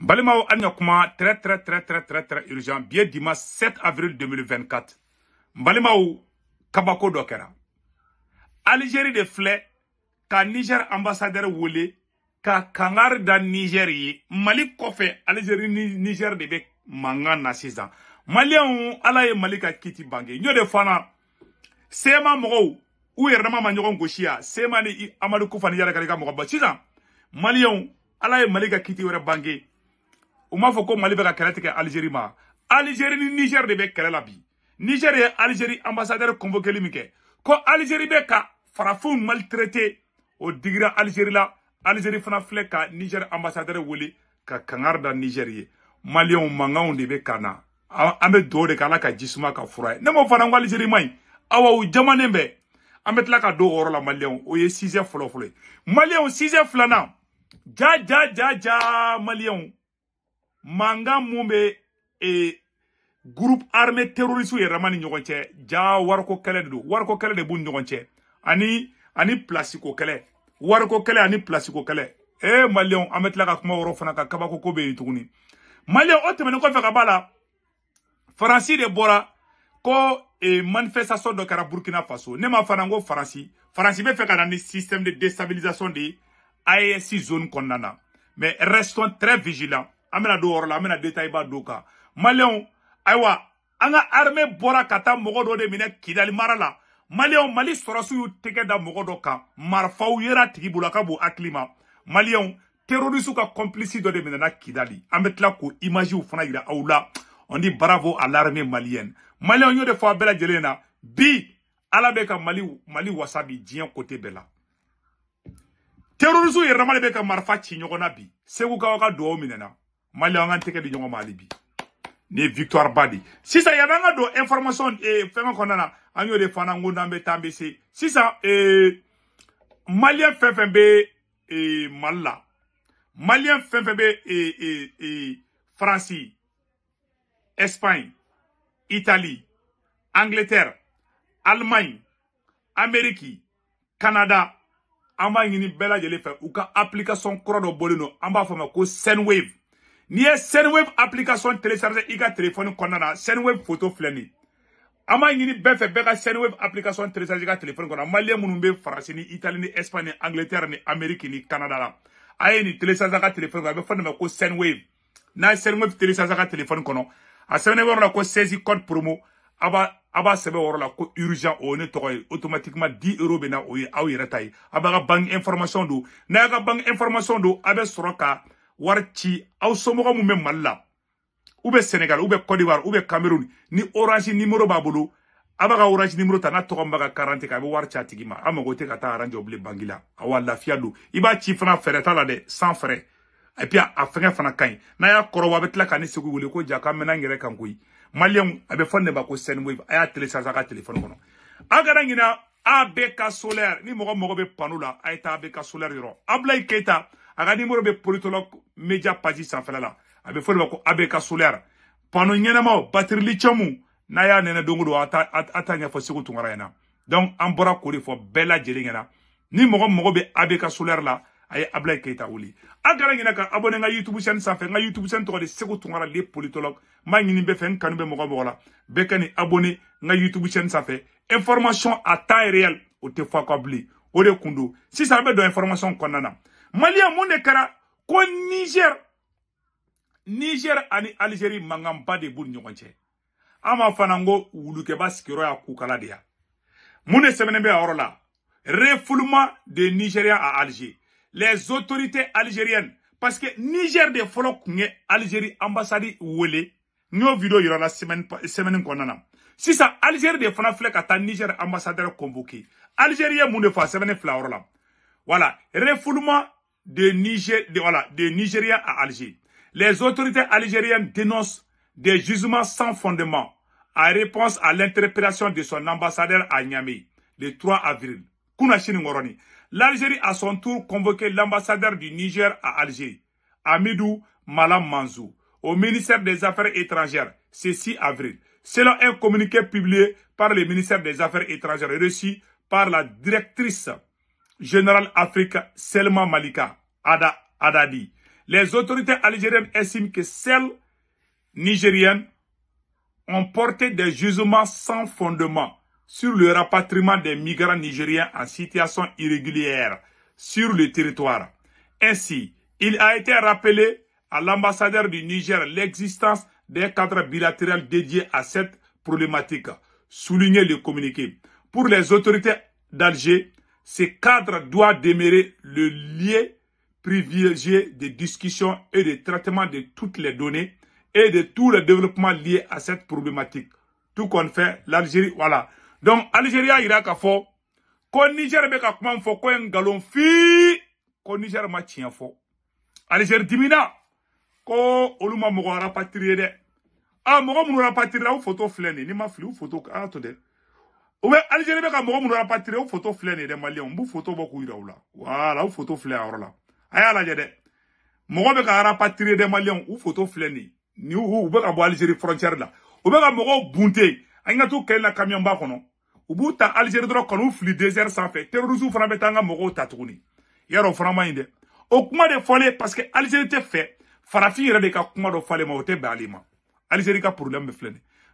balimaw an ya kuma très très très très très très urgent bi ye dimanche 7 avril 2024 balimaw kabako dɔ kɛra algérie de filɛ ka niger ambassadeur wele ka kangari da niger mali algérie ni niger de bɛ mankan na sisan maliyɛnw ala ye mali ka kiti bange. Y'o de fana sema mɔgɔw u yɛrɛ dama ma ɲɔgɔn sema ni amadu kufa ni yɛrɛ ka mɔgɔ ba sisan maliyɛnw ala kiti wɛrɛ bange u m'a fɔ ko mali bɛ niger de bɛ kɛlɛ la bi. Niger ye alizeri ambassadeur convoqueli min ko alizeri bɛ ka maltraité o digira alizeri la. Alizeri fana filɛ ka niger ambassadeur wele ka kangari da niger ye. De bɛ ka na. An bɛ dugawu de kɛ ala ka jisuma ka fura ye. Ne m'o fana awa u ka la maliyɛnw o ye ja ja ja ja maliyɛnw mankan mun bɛ e, groupe armé terroriste yɛrɛma ni ɲɔgɔn cɛ ja wariko de don wariko kɛlɛ de b'u ani ani place ko kɛlɛ wariko kɛlɛ ani place ko kɛlɛ e maliyɛnw an bɛ tila ka kabako ko bɛ yen tuguni. Maliyɛnw o la de bɔra ko e, manifestation dɔ kɛra burkina faso. Ne ma fana ko faransi système de déstabilisation de AES zone kɔnɔna na mais restons très vigilants an bɛna don o yɔrɔ la an bɛna détail ba don kan. Maliyɛnw ayiwa an ka armée de minɛ kidali mara la. Maliyɛnw mali sɔrɔsiw y'u tɛgɛ da mɔgɔ dɔ kan. Marifaw yera tigi ka bon hakili ka de minɛna kidali. An bɛ tila fana on dit bravo à l'armée malienne. Maliyɛnw y'o de fɔ a bi ala bɛ ka mali mali wasa bi diɲɛ côté bɛɛ la. Terroriste yɛrɛma de ka marifa ci segu ka maliyɛnw an tɛgɛ di ɲɔgɔn ma hali bi. Ni ye victoire ba di. Sisan yanni an ka don information eh, fɛngɛ kɔnɔna na de fana n ko n'an bɛ taa an bɛ se. Sisan eh, maliyɛn fɛn fɛn bɛ eh, mali eh, eh, eh, espagne italie angleterre allemagne amérique canada. An b'a ɲini bɛɛ lajɛlen fɛ. Ka application kura dɔ bɔlen don. An ko senwave n'i ye senwave application télécharger i ka téléphone kɔnɔna na. Senwave photo filɛ nin an b'a senwave application télécharger i ka téléphone kɔnɔ. Maliyɛn minnu bɛ ni italie ni espagne ni angleterre ni amérique ni canada la. A ye télécharger a ka téléphone kɔnɔ. A bɛ ma ko senwave n'a ye senwave télécharger a ka a sɛbɛnnen bɛ la ko 16 code promo. A b'a a b'a la ko urgent o ye ne tɔgɔ ye. Automatiquement 10 euros bɛ na o ye aw yɛrɛ ta ye. Information don. N'a y'a ka information don a wari ci aw somɔgɔ min bɛ la ou bɛ sénégal ou bɛ cameroun ni orange numéro b'a bolo a orange numéro ta n'a tɔgɔ b'a ka carte kɛ a bɛ wari ci a a la. Awa fɛɛrɛ sans frais. Et puis a fɛngɛ fana ka n'a y'a kɔrɔbɔ a bɛ ko ja k'an kan a ka téléphone kɔnɔ. A solaire ni mɔgɔ mɔgɔ bɛ pano la a solaire yɔrɔ. Ablayi keyita a ka numéro bɛ politologue media page sanfɛla la. A bɛ fɔ de ma ko abk solaire. Pano ɲɛnamaw batterie lithium n'a y'a nɛnɛ don o don a t'a ɲɛfɔ segu donc an bɔra k'o de fɔ bɛɛ lajɛlen ɲɛna. Ni mɔgɔ mɔgɔ bɛ abk solaire la a ye ablayi keyita wuli a kana ka abonné n ka youtube chaîne sanfɛ. N ka youtube chaîne de segu tunkara le politologue n b'a ɲini bɛɛ fɛ n kanu bɛ mɔgɔ mɔgɔ la. Bɛɛ ka abonné n ka youtube chaîne sanfɛ. Information à temps réel o tɛ fɔ a kɔ bilen. O de kun information kɔnɔna na maliyɛn mun de ko niger? Niger ani algérie mankanba de b'u ni ɲɔgɔn cɛ an b'a fana ko wulukɛba sigiyɔrɔ y'a kukala de de refoulement de nigériens à alger. Les autorités algériennes. Parce que niger de fɔlɔ ye algérie ambassade wele. N y'o video yira la semaine kɔnɔna na algérie de fana filɛ niger ambassadeur convoqué. Algérie mun de fɔ a voilà. Refoulement de niger de voilà de à alger. Les autorités algériennes dénoncent des jugements sans fondement en réponse à l'interpellation de son ambassadeur à Niamey le 3 avril. L'Algérie, à son tour, convoqué l'ambassadeur du Niger à Alger, Amidou Malam Manzou, au ministère des Affaires étrangères, ce 6 avril. Selon un communiqué publié par le ministère des Affaires étrangères reçu par la directrice générale Afrique, Selma Malika Ada, Adadi, les autorités algériennes estiment que celles nigériennes ont porté des jugements sans fondement sur le rapatriement des migrants nigériens en situation irrégulière sur le territoire. Ainsi, il a été rappelé à l'ambassadeur du Niger l'existence d'un cadre bilatéral dédié à cette problématique, souligné le communiqué. Pour les autorités d'Alger, ce cadre doit demeurer le lieu privilégié de discussion et de traitement de toutes les données et de tous les développements liés à cette problématique. Tout qu'on fait, l'Algérie, voilà. Donc, Algérie a ira fɔ ko Niger bɛ ka kuma fɔ ko ye ngalon fi ko Niger ma tiɲɛ fɔ. Algérie dimina ko olu ma mɔgɔ rapatrier dɛ. Ah, mɔgɔ minnu rapatrier o photo ye, n'i ma fili o photo a to dɛ. U bɛ Algérie bɛ ka mɔgɔ minnu rapatrier o photo filɛ nin ye u la. Voilà, o photo filɛ a yɔrɔ la. A y'a lajɛ dɛ. Mɔgɔ bɛ u. Ni u bɛ ka bɔ Algérie frontière la. U bɛ ka mɔgɔw t'u la camion ba kɔnɔ. u b'u ta Algérie dɔrɔn désert sanfɛ terroristes fana bɛ taa an ka mɔgɔw ta tuguni yarɔ o de fɔlen parce que Algérie tɛ fɛ farafin yɛrɛ de ka kuma dɔ falen ma problème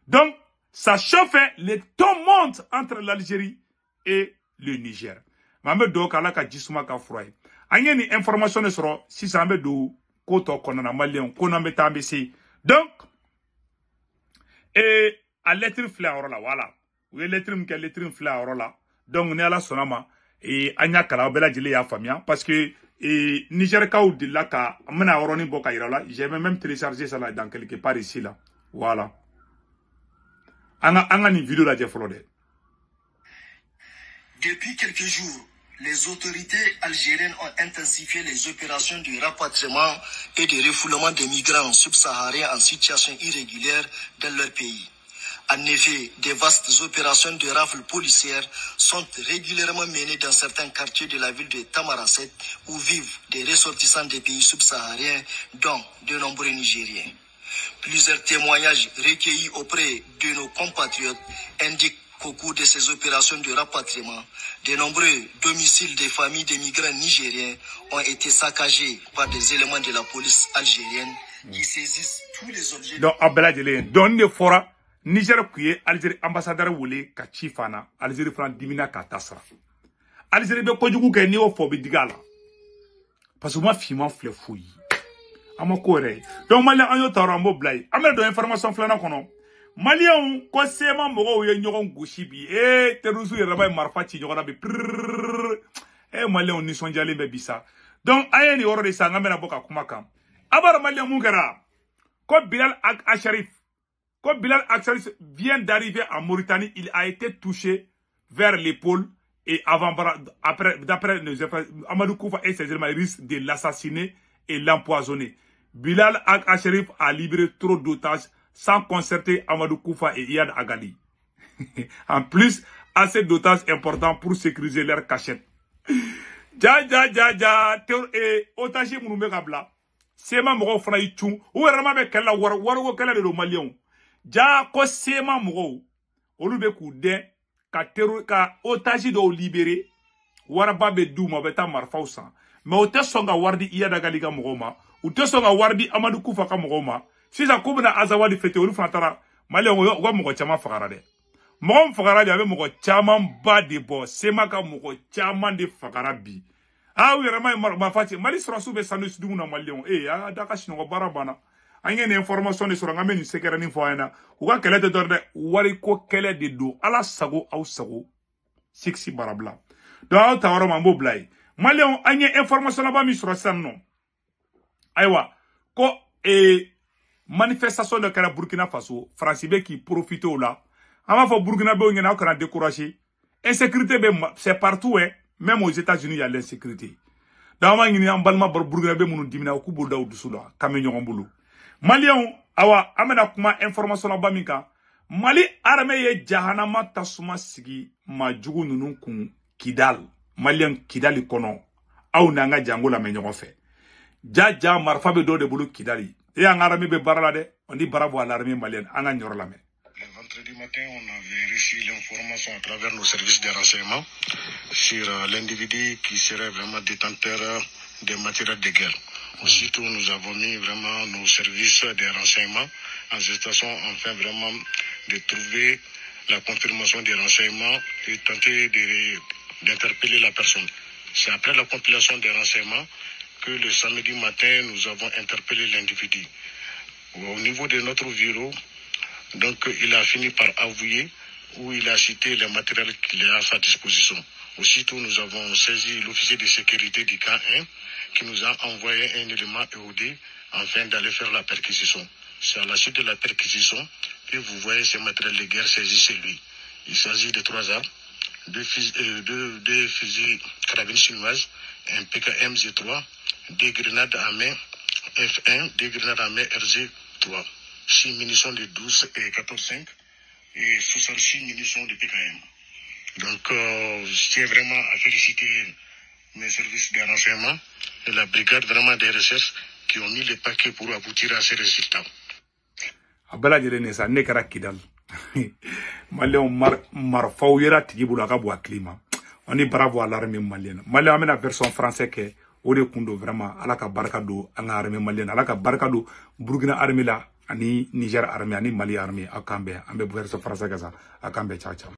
donc ça chauffe le ton monte entre l'Algérie et le Niger. An bɛ dugawu kɛ ala ka information de sɔrɔ sisan an bɛ donc ee a voilà. U ye a donc ni ala sɔnna ma ee parce que ee nigérikaw delila ka même téléchargé ça dans quelque part ici là. Voilà Depuis quelques jours, les autorités algériennes ont intensifié les opérations de rapatriement et de refoulement des migrants subsahariens en situation irrégulière dans leur pays. En effet, des vastes opérations de rafles policières sont régulièrement menées dans certains quartiers de la ville de Tamaracet où vivent des ressortissants des pays subsahariens, dont de nombreux Nigériens. Plusieurs témoignages recueillis auprès de nos compatriotes indiquent qu'au cours de ces opérations de rapatriement, de nombreux domiciles des familles de migrants nigériens ont été saccagés par des éléments de la police algérienne qui saisissent tous les objets. donc donc nin de fɔra niger kun ye algérie ambassadeur wele ka ci fana algérie fana dimina k'a ta sara algérie bɛ kojugu kɛ n'i o bɛ digi a la parce que u ma finman an ma ko yɛrɛ ye donc maliyɛn an y'o ta yɔrɔ an b'o information filanan kɔnɔ maliyɛnw ko sema mɔgɔw ye ɲɔgɔn gosi bi ee terroristes yɛrɛ b'a ye marifa ci ɲɔgɔn na bi. Pirrrr ee maliyɛnw sa donc an a ko bilal acharif Quand Bilal Aksari vient d'arriver en Mauritanie, il a été touché vers l'épaule et avant, après, d'après Amadou Koufa et ses éléments, risque de l'assassiner et l'empoisonner. Bilal Acharif a libéré trop d'otages sans concerter Amadou Koufa et Iyad Agali. en plus, assez d'otages importants pour sécuriser leur cachette. Ja, ja, ja, ja, et otage mounoumé kabla. Sema mɔgɔw fana y'i cun u yɛrɛ ma bɛ kɛlɛ la wari wariko kɛlɛ de don maliyɛnw ja ko sema mɔgɔw olu bɛ k'u dɛn ka ka otage dɔw libéré waraba bɛ d'u ma u mɛ u tɛ sɔn ka wari di iyadagali ka mɔgɔw ma. Tɛ sɔn ka wari di amadu ma. Sisan ko bɛna azawadi fete olu fana taara u ka mɔgɔ caman fagara dɛ. De a bɛ mɔgɔ caman ba de bɔ. Sema ka mɔgɔ caman de fagara bi. Ah u yɛrɛ ma ye marifa ci mali sɔrɔsiw bɛ na information de sɔrɔ n ka bɛ nin sɛgɛrɛnin fɔ an ɲɛna. U ka kɛlɛ tɛ dɛ. Wariko kɛlɛ de don. Ala sago aw sago. Siksi barabila donc aw ta yɔrɔ ma yen maliyɛnw an information laban min sɔrɔ sisan nɔ ayiwa ko ee manifestation dɔ kɛra burkina faso faransi bɛ k'i profite o la an b'a fɔ burkinabɛw ɲɛna aw kana insécurité bɛ c'est partout hein. Même aux États-Unis il y a l'insécurité. Donc an b'a ɲini an balima burkinabɛ minnu dimina u k'u b'o da u dusu la k'an bɛ ɲɔgɔn bolo maliyɛnw awa an bɛna kuma information laba min kan mali armée ye jahanama tasuma sigi majugu ninnu kun kidal maliyɛn kidali kɔnɔ jango ja ja de e an ka armée la dɛ on dit bravo à l'armée malienne ka ɲɔrɔ lamɛn Le vendredi matin, on avait reçu l'information à travers nos services de renseignement sur euh, l'individu qui serait vraiment détenteur euh, des matériels de guerre. Aussitôt, nous avons mis vraiment nos services des renseignements en gestation afin vraiment de trouver la confirmation des renseignements et tenter de- d'interpeller la personne. C'est après la compilation des renseignements que le samedi matin, nous avons interpellé l'individu. Au niveau de notre bureau, donc il a fini par avouer où il a cité les matériels qu'il a à sa disposition. Aussitôt, nous avons saisi l'officier de sécurité du camp 1 qui nous a envoyé un élément EOD afin d'aller faire la perquisition. C'est à la suite de la perquisition que vous voyez ces matériels de guerre saisis chez lui. Il s'agit de trois armes, euh, deux, deux fusils carabines chinoises, un PKM Z3, des grenades à main F1, des grenades à main RG3, six munitions de 12 et 14,5 et 66 munitions de PKM. Donc, euh, je tiens vraiment à féliciter mes services de renseignement et la brigade vraiment des recherches qui ont mis le paquet pour aboutir à ces résultats. a bɛɛ sa maliyɛnw mar marifaw yera tigi bolo a ka bon hakili ma dit bravo à l'armée malienne maliyɛn an bɛna version français kɛ o de kun don vraiment ala ka barika don an ka armée malienne ala ka barika don burkina armée la ani niger armée ani mali armée a kan bɛn an bɛ version français kɛ sa a kan bɛn caca